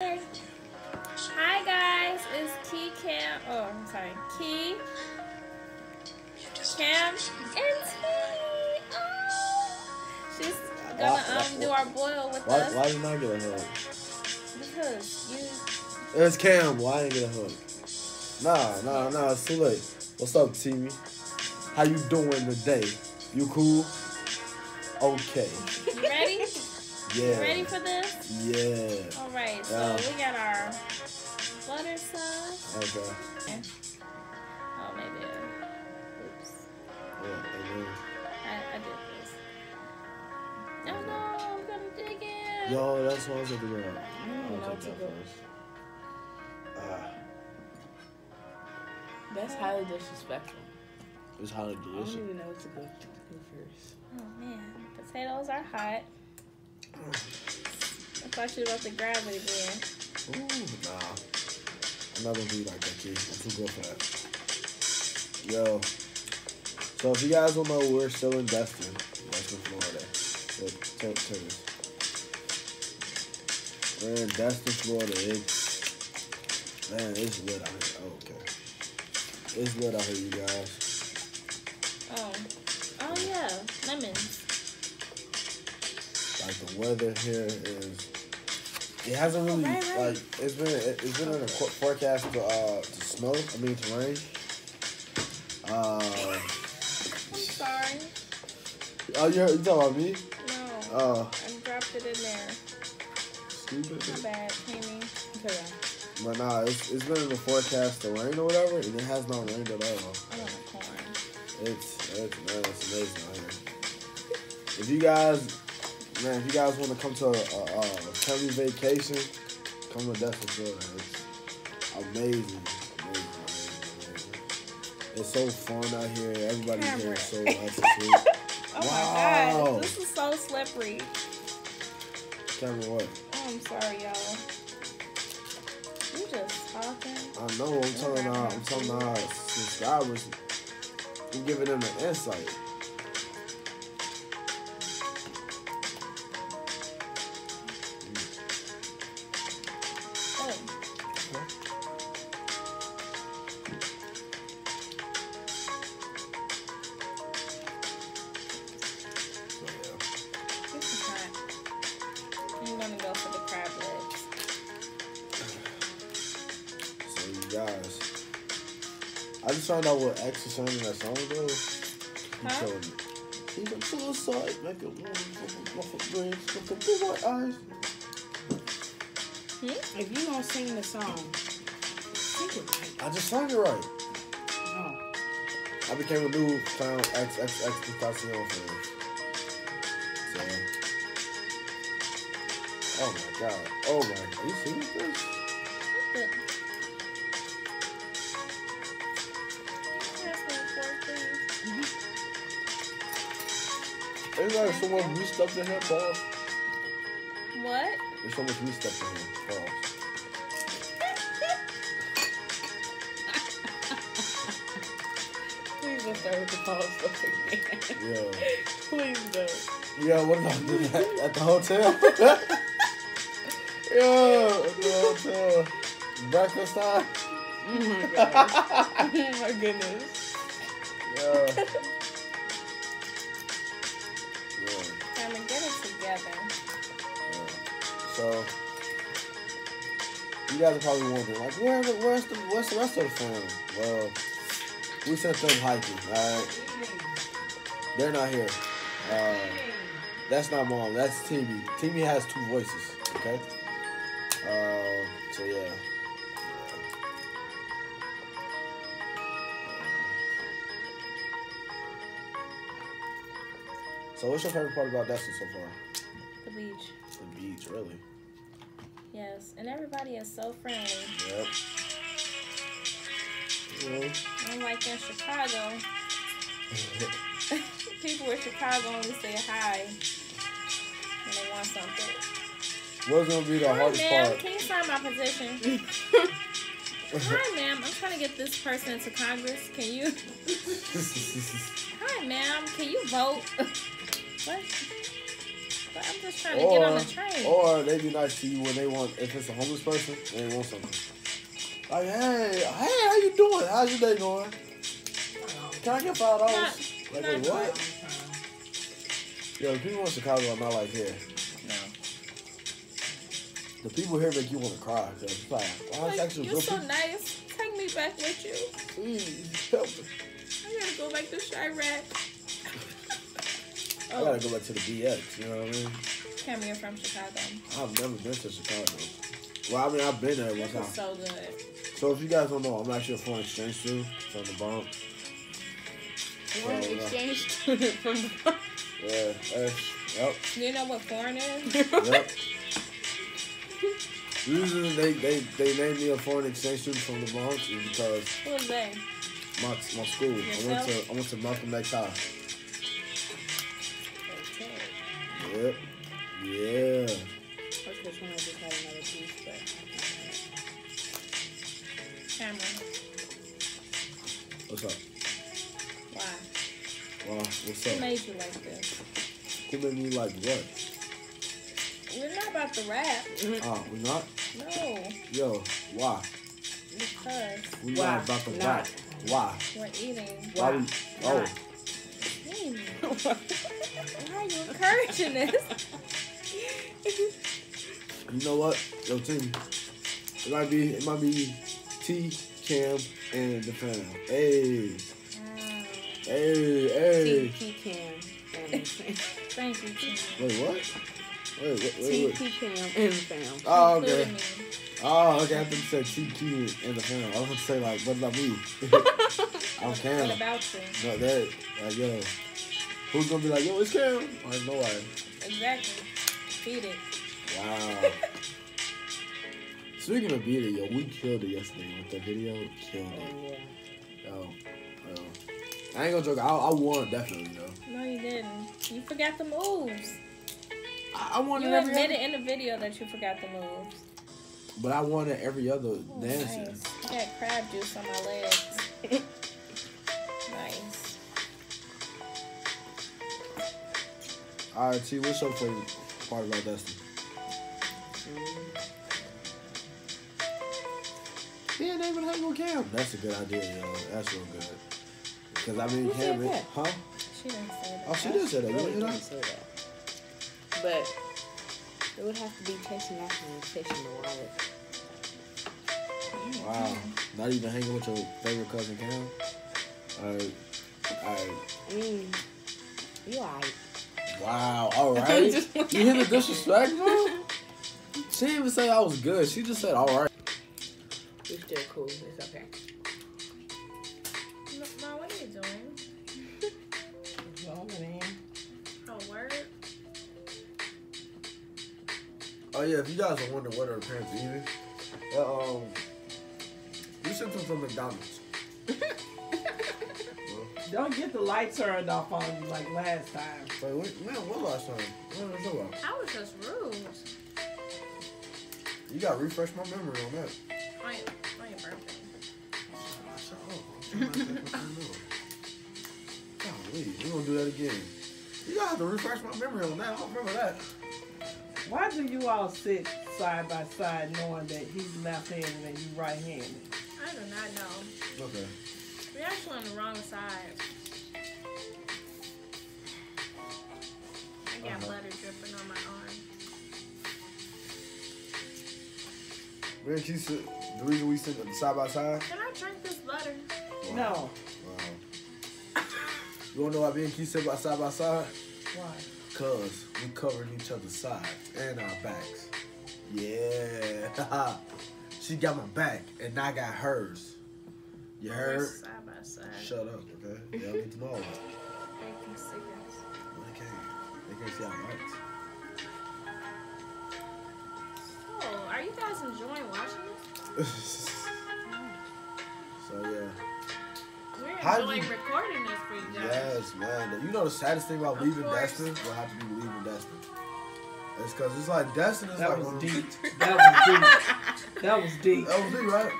Hi guys, it's Kee Cam. Oh, I'm sorry, Kee, Cam, and T. Oh, she's gonna Why- um do our boil with Why, us why didn't I get a hug? because you. It's Cam. Why I didn't get a hug? Nah, nah, nah. It's too late. What's up, Timmy? How you doing today? You cool? Okay. You ready? Yeah. You ready for this? Yeah. All right. So Yeah. we got our butter sauce. Okay. Oh, maybe. uh, Oops. Yeah. And I, I did this. Oh no, I'm gonna dig then, in. yo, that's what I was gonna do. I don't I'll know take to that go. first. Ah, That's highly disrespectful. it's highly delicious. I don't even know what to go, go first. Oh man, potatoes are hot. I thought you were about to grab it again. Ooh, nah. I'm not gonna be like that, kid. I'm too good for that. Yo. So if you guys don't know, we're still in Destin, Western Florida. Look, tell, tell. We're in Destin, Florida. It's man, it's lit out here. Oh, okay. It's lit out here, you guys. Oh, oh yeah, lemons. Like the weather here is. It hasn't really Right, right. like it's been it's been in a forecast to uh to snow. I mean to rain. Uh, I'm sorry. oh, you you talking about me? No, Oh, I dropped it in there. My stupid. bad, Tammy. Okay. But nah, it's it's been in the forecast to rain or whatever, and it has not rained at all. I want corn. It's it's man, it's amazing out here. If you guys, man, if you guys want to come to a, a, a family vacation, come to Destin, Florida. It's amazing. Amazing, amazing, amazing. It's so fun out here. Everybody here is so nice and sweet. Oh Wow. my god, this is so slippery. Cameron, what? Oh, I'm sorry, y'all. You just talking. I know. I'm telling our, I'm telling our subscribers. I'm giving them an insight. Oh, So yeah. this is hot. I'm gonna go for the crab legs. So you guys, I just found out what X is saying in that song though. He Huh? told me. He's a suicide, make it warm, off of brains, with the blue white eyes. Hmm? If you don't sing the song, sing it right. I just sang it right. No. I became a new fan X X X Tentacion fan. So, oh my god, oh my, are you serious? This? What the? Pass me a fork, please. There's like so much new stuff in here, Paul. There's so much stuff in here. Please don't start with the pause stuff again. Yeah. Please don't. Yeah, what about that at the hotel? yeah, at the hotel. Breakfast time. Oh my oh my goodness. Yeah. So you guys are probably wondering, like, where the where's the what's the rest of the family? Well, we sent them hiking. All right, they're not here. Uh, that's not mom. That's Timmy. Timmy has two voices. Okay. Uh, so yeah. So what's your favorite part about Destin so far? The beach. The beach, really. Yes, and everybody is so friendly. Yep. Yeah. Unlike in Chicago, people in Chicago only say hi when they want something. What's gonna be the Hi, hardest ma'am. part? Can you sign my position? Hi, ma'am. I'm trying to get this person into Congress. Can you? Hi, ma'am. Can you vote? what? But I'm just trying to get on Or, the train. or they be nice to you when they want, if it's a homeless person, they want something. Like, hey, hey, how you doing? How's your day going? Can I get five dollars? Like, not wait, what? Yo, the people in Chicago are not like here. No. The people here make you want to cry. Cause it's like, oh, Like, actually you're so people. nice. Take me back with you. Please help me. I gotta go back to Chiraq. I gotta go back to the BX. You know what I mean? Cam, you're from Chicago. I've never been to Chicago. Well, I mean, I've been there one This time. is so good. So if you guys don't know, I'm actually a foreign exchange student from the Bronx. Foreign So, uh, exchange student from the Bronx? Yeah, eh, yep, You know what foreign is? yep. The reason they, they, they named me a foreign exchange student from the Bronx is because Who is they? my my school. I went to I went to Malcolm X High. Yep. Yeah. Okay, this one I just had another piece, but Cameron, What's up? why? Wow, what's up? Who up? made you like this? Who made me like what? We're not about to rap. Ah, we're not? No, Yo, why? because We Why not about to not? rap. Why? we're eating. Why we? Oh, Hey, why are you encouraging this? you know what? Yo, team. It might be it might be T, Cam, and the fam. Hey, hey, hey. TP Cam and Thank you, Tim. Wait, what? Wait, wait, wait, wait. TP Cam and the fam. Oh, okay. Oh, okay. I think you said T, Q, and the fam. I was going to say like, what about me? I'm Cam. What Cam. about you? No, that like yo, who's gonna be like yo? It's Cam. Like nobody. Exactly. Feed it. Wow. Speaking of beat it, yo, we killed it yesterday with the video. Killed it. Oh, yeah. Yo, yo. I ain't gonna joke. I, I won definitely though. No, you didn't. You forgot the moves. I, I won You admitted other, in the video that you forgot the moves. but I won at every other Oh, dancing. nice. I got crab juice on my legs. All right, T. What's your favorite part about Destiny? Yeah, they would hang with Cam. That's a good idea, yo. That's real good. Because I mean, Who Cam, it- huh? She didn't say that. Oh, she did say that. You Really didn't didn't say that. But it would have to be chasing after and fishing the wallet. Wow. Not even hanging with your favorite cousin Cam? Alright. Alright. I mean, you alright. Wow. Alright. You hear the disrespect, bro? She didn't even say I was good. She just said alright. We're still cool. It's okay. No, Ma, what are you doing? Well, man. Oh, word? Oh yeah, if you guys are wondering what her parents are eating, uh, um, we sent them from McDonald's. Don't get the light turned off on you like last time. Wait, what, man, what last time? What was that about? I was just rude. You gotta refresh my memory on that. On your, on your birthday. Shut up. I'm trying to think what you know. Golly, we're gonna do that again. You gotta have to refresh my memory on that. I don't remember that. Why do you all sit side by side knowing that he's left-handed and you right-handed? I do not know. Okay. We're actually on the wrong side. I got Uh-huh. butter dripping on my arm. Man, she said the reason we sit side by side. Can I drink this butter? Wow. No. Wow. You wanna know why me and Keith sit by side by side? Why? Cause we covering each other's sides and our backs. Yeah. she got my back and I got hers. You We're heard? Side by side. Shut up, okay? Y'all need to know all that. Making cigarettes. Well, They can't. They can't see our lights. So, are you guys enjoying watching this? so yeah. We're How enjoying you- recording this for you guys. Yes, man. You know the saddest thing about Of leaving course. Destin will have to be leaving Destin. It's cause it's like Destin is That like was one of- deep. That was deep. That was deep. That was me, right?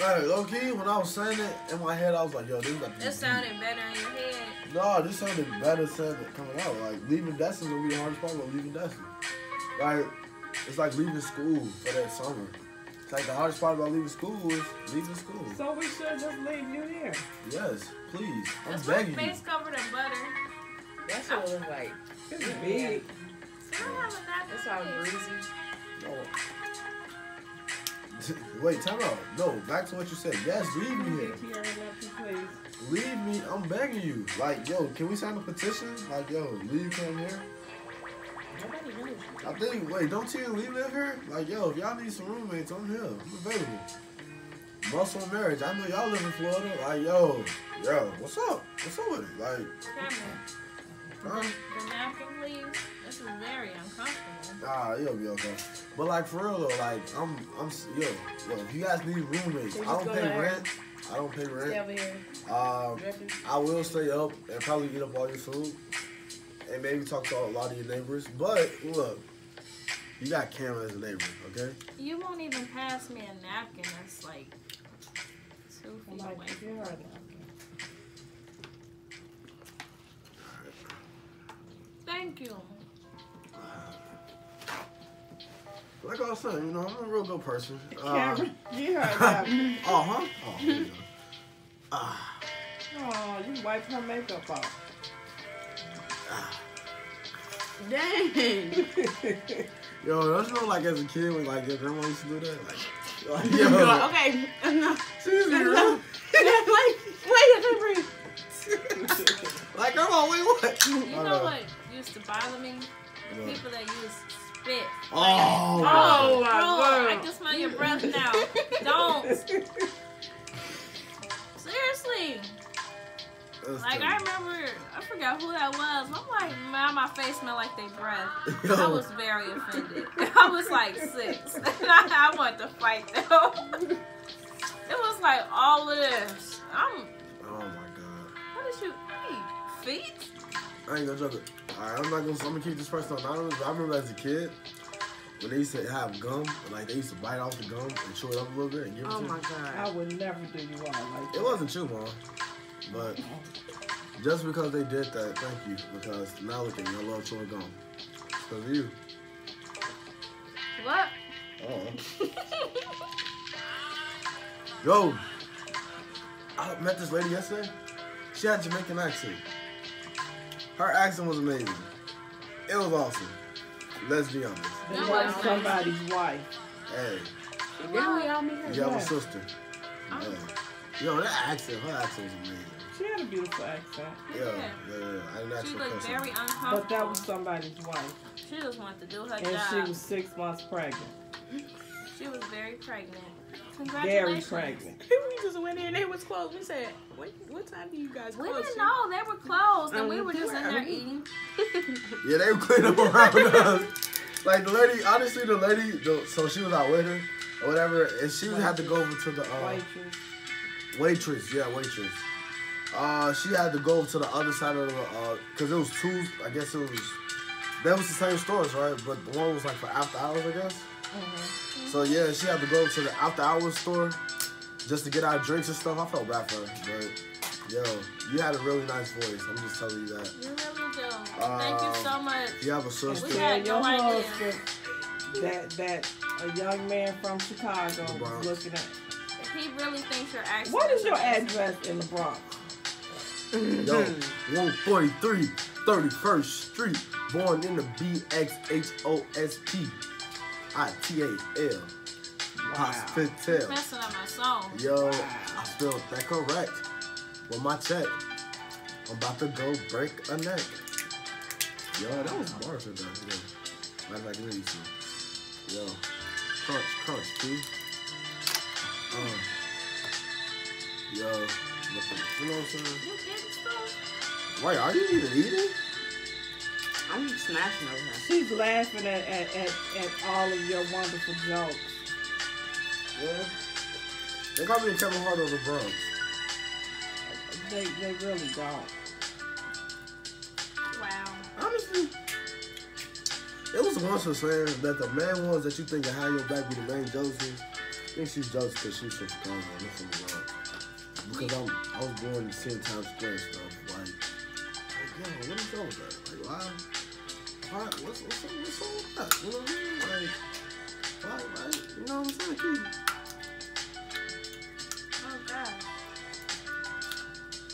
Like, low key, when I was saying it in my head, I was like, yo, this got to be It sounded better in your head. deep. No, just something better said coming out. Like leaving Destin gonna be the hardest part of leaving Destin. Like it's like leaving school for that summer. It's like the hardest part about leaving school is leaving school. So we should just leave you here. Yes, please. I'm That's my begging you. face covered in butter. That's what it looks like. It's Yeah. big. So I don't have a napkin That's all greasy. No. Wait, time out. No, back to what you said. Yes, leave me here. Leave here and let you please. Leave me. I'm begging you. Like, yo, can we sign a petition? Like, yo, leave him here. Nobody knows. I think. Wait, don't you Lee live here? Like, yo, if y'all need some roommates, I'm here. I'm available. Muscle marriage. I know y'all live in Florida. Like, yo, yo, what's up? What's up with it? Like, huh? The napkin. This is very uncomfortable. Ah, you'll be okay. But like for real though, like I'm, I'm, yo, yo, if you guys need roommates, I don't pay rent. I don't pay rent. Stay rent. over here. Um, I will stay up and probably eat up all your food, and maybe talk to a lot of your neighbors. But look, you got Cam as a neighbor, okay? You won't even pass me a napkin that's like two feet like, away. give her that. Thank you. Like I was saying, you know, I'm a real good person. Uh, Cameron, give her that. uh huh. Oh, here you go. Ah, Oh, you wiped her makeup off. ah. Dang. Yo, don't you know, like as a kid, when like your grandma used to do that, like, like You're yo, like, okay, enough. she's Enough. real. Wait, wait, I can breathe. Like, grandma, wait, what? You Oh, know what used to bother me? The What? people that use spit. Oh, oh, Oh, my Bro, I can smell your breath now. Don't. Seriously. That's Like, I remember, I forgot who that was. I'm like, man, my face smelled like they breath. Yo. I was very offended. I was like six. I, I wanted to fight them. It was like all of this. I'm, Oh my god. what did you eat? Feet? I ain't gonna joke it. Alright, I'm not gonna. I'm gonna keep this person anonymous. But I remember as a kid when they used to have gum, like they used to bite off the gum and chew it up a little bit and give it Oh to my you. I would never do you all like that. It wasn't you, mom. But just because they did that, thank you. Because now look at me, I love chewing gum. Because of you. What? Oh. Yo, I met this lady yesterday. She had a Jamaican accent. Her accent was amazing. It was awesome. Let's be honest. They No, like somebody's wife. Hey, Didn't we all meet her? you have a sister. Oh. Hey. Yo, that accent, her accent was amazing. She had a beautiful accent. Yeah, yeah, yeah. I didn't She looked cuss very uncomfortable. But that was somebody's wife. She just wanted to do her And job. she was six months pregnant. She was very pregnant. Very Congratulations. pregnant. we just went in, they was closed. We said, what, what time do you guys We close? didn't know they were closed, and we Um, were just in there eating. Yeah, they were cleaning up around us. Like the lady, honestly, the lady, the, so she was out with her or whatever, and she had to go over to the uh, Waitress. waitress. Yeah, waitress. Uh, she had to go to the other side of the, uh, cause it was two. I guess it was. That was the same stores, right? But the one was like for after hours, I guess. Uh-huh. So yeah, she had to go to the after hours store just to get our drinks and stuff. I felt bad for her, but yo, you had a really nice voice. I'm just telling you that. You really do. Thank you so much. You have a And sister. We tell had your no idea. husband that that a young man from Chicago The Bronx. was looking at. He really thinks your accent. What is your address in the Bronx? Yo, 143 31st Street, born in the B X H O S T I T A L. Hospital. Messing up my song. Yo, I spelled that correct. With my check, I'm about to go break a neck. Yo, that was bars right there. Yeah. Matter of fact, let me see. Yo, crunch, crunch, too. Um, yo, look at- you know what I'm saying? You getting stuff? Wait, are you even eating? I'm smashing over her. She's laughing at, at, at, at all of your wonderful jokes. Yeah. They call me Kevin Hart of the Bronx. They they really don't. Wow. Honestly, it was once a saying that the main ones that you think are your back be the main Josephs. I think she's Joseph because she's from Chicago. I'm from the Because I'm, I was born in St. Times Square and stuff. Like, yo, what is wrong with that? Like, why? Why? What's what's? What's with that? You know what I mean? Like, why? Like, you know what I'm saying? Keep, Oh god.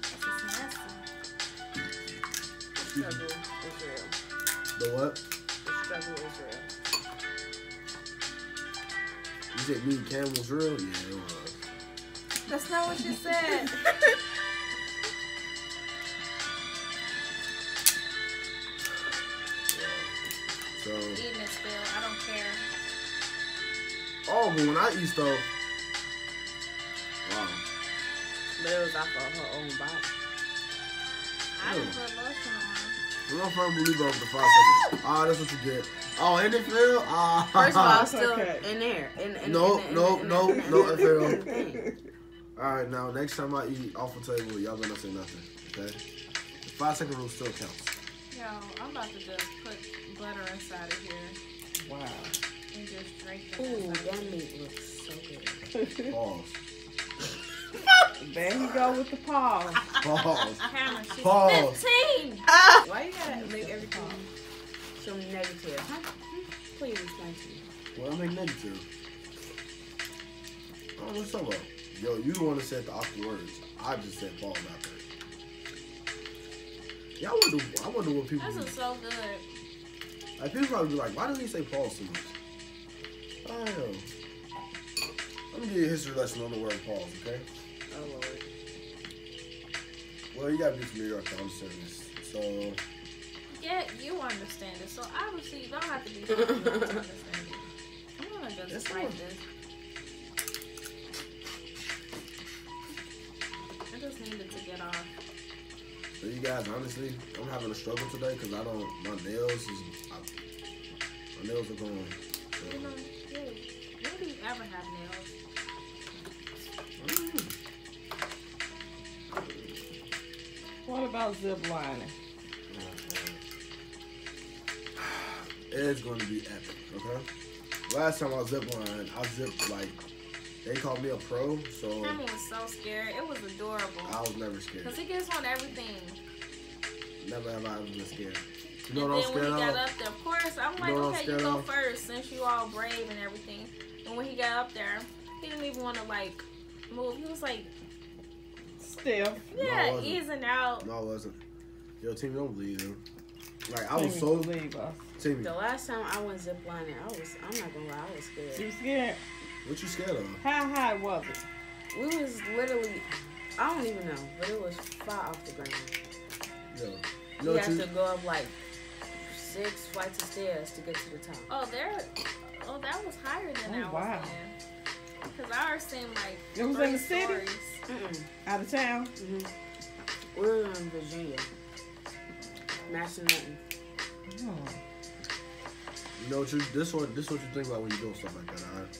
This is nasty. Struggle Israel. the what? The struggle Israel. You said me and Cam was real? Yeah, it was. That's not what you said. I don't care. oh, but when I eat stuff, wow. But it was off of her own body. I didn't put lotion on. I'm not firm believer of the five seconds. Ah, that's what you get. Oh, and it fell? Ah. First of all, That's still okay. in there. In, in, No, in, in, no, in, no, in, no, in, FAO. in the thing. All right, now next time I eat off the table, y'all better not say nothing, okay? The five second rule still counts. Yo, I'm about to just put butter inside of here Wow. Ooh, that meat looks so good. Pause. there you go with the pause. Pause. Cameron, Pause. 15. Why you gotta make everything so negative? Huh? Please to me. Well, I make negative. Know what's up. Yo, you the one that said the awkward words. I just said pause out there. Yeah, I wonder, I wonder what people This is so good. Like, people probably be like, why doesn't he say pause too much? I don't know. Let me give you a history lesson on the word pause, okay? Oh Lord. Well, you gotta be familiar with common service. So, Yeah, you understand it. So obviously you don't have to be to understand it. I'm gonna just That's write fine. this. I just needed to get off. so you guys, honestly, I'm having a struggle today because I don't, my nails is, I, my nails are going. So, You know, yeah. When do you ever have nails? mm. What about zip lining? It's going to be epic, okay? Last time I ziplined, I zipped like, they called me a pro, so Cameron was so scared. It was adorable. I was never scared. Cause he gets on everything. Never have I ever been scared. You know and then when he got of? up there, of course, I'm like, know okay, you go of? first since you all brave and everything. And when he got up there, he didn't even want to like move. He was like, Stiff. yeah, wasn't. easing out. No, I wasn't. Yo, team, don't believe him. Like, I was Timmy so, believe us. Timmy, The last time I went ziplining, I was, I'm not gonna lie, I was scared. You scared? what you scared of? How high was it? We was literally, I don't even know, but it was far off the ground. Yo, you know We had to go up like six flights of stairs to get to the top. Oh, there. Oh, that was higher than Oh, I wow. in. Cause ours seemed like It was in the city? stories. Mm-mm. Out of town? hmm We were in Virginia. Massanutten. Oh. you know what you, this what, this what you think about when you're doing stuff like that, alright?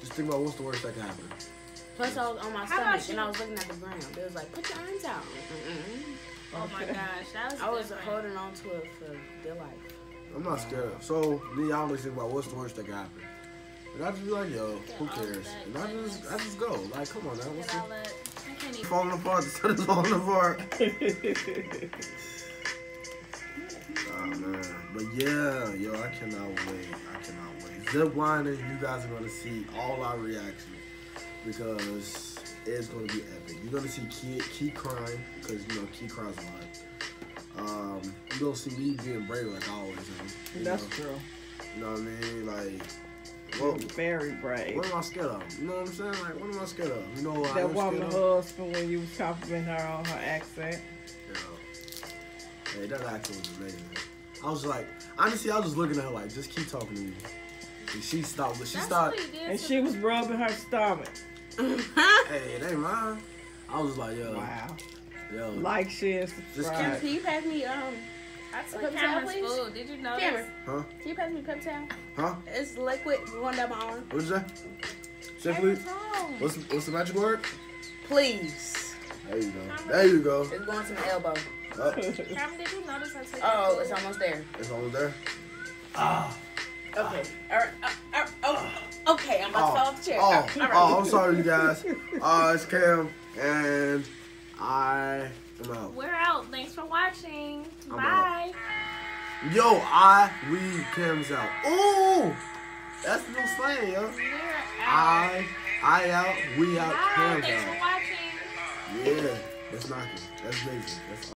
Just think about what's the worst that can happen. Plus, I was on my How stomach and I was looking at the ground. It was like, "Put your arms out." Mm-mm. Oh my gosh, that was. I was different. holding on to it for dear life. I'm not scared. So me, I always think about what's the worst that can happen. And I just be like, yo, who cares? And I just. I just go. Like, come on now, what's the, that. Even. falling apart? The sun is falling apart. Oh man, but yeah, yo, I cannot wait. I cannot wait. Zip lining, you guys are gonna see all our reactions because it's gonna be epic. You're gonna see Kee, Kee crying because you know Kee cries a lot. Um, you're gonna see me being brave like I always am. You That's know? true. You know what I mean? Like, You're very brave. what am I scared of? You know what I'm saying? Like, what am I scared of? You know what That I'm woman scared of? husband when you was complimenting her on her accent. Yo. Hey, that accent was amazing. I was like, honestly, I was just looking at her like, just keep talking to me. And she stopped, but she That's stopped. what he did. And she was rubbing her stomach. Hey, it ain't mine. I was like, yo, Wow. yo. Like, share, Just subscribe. Can you pass me um? I took Pepsi, Cameron's please? food. Did you know Cameron, Huh? can you pass me Pepsi towel? Huh? It's liquid going down my arm. What is that? Say this? please. Cameron's home. What's what's the magic word? Please. There you go. There you go. It's going to my elbow. Oh, Cameron, did you notice I took Oh, it's almost there. it's almost there. Ah. Okay. All right. Uh, uh, oh, okay. I'm about to fall off the chair. Oh, All right. oh, I'm sorry, you guys. Uh, it's Cam, and I I'm out. We're out. Thanks for watching. I'm Bye. Yo, I, we, Cam's out. Ooh! That's new slang, yo. We're. I, I out, we out, Bye. Cam's Thanks for out. watching. Yeah, that's knocking. That's amazing. That's